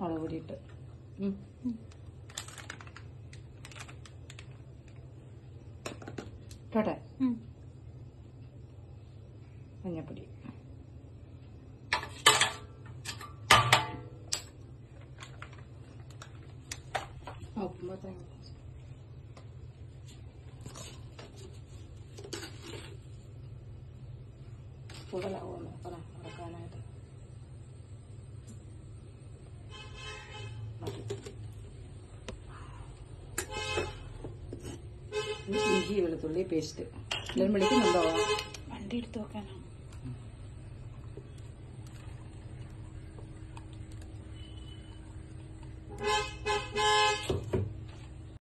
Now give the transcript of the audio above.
മുളക് പൊടിയിട്ട് കേട്ടെ മഞ്ഞപ്പൊടി. ഉപ്പുമ്പോ போகலாம் ஓகே போகலாம் மறக்கானாயிட்டு இஞ்சி வெளுத்துள்ளி பேஸ்ட்டு நெல்மணிக்கு நம்ம வண்டி எடுத்து வைக்கலாம்